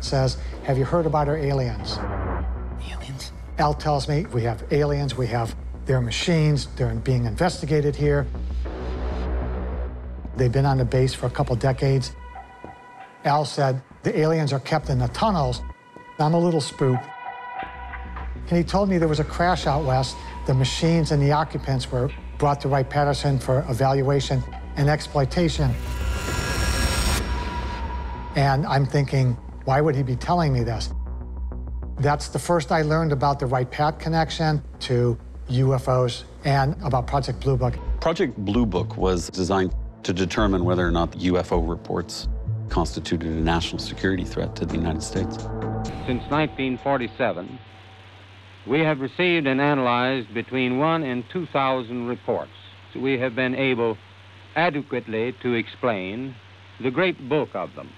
says, Have you heard about our aliens? Aliens? Al tells me we have aliens, we have their machines, they're being investigated here. They've been on the base for a couple decades. Al said the aliens are kept in the tunnels. I'm a little spooked. And he told me there was a crash out west. The machines and the occupants were brought to Wright Patterson for evaluation and exploitation. And I'm thinking, why would he be telling me this? That's the first I learned about the Wright Pat connection to UFOs and about Project Blue Book. Project Blue Book was designed to determine whether or not the UFO reports constituted a national security threat to the United States. Since 1947, we have received and analyzed between one and 2,000 reports. We have been able adequately to explain the great bulk of them.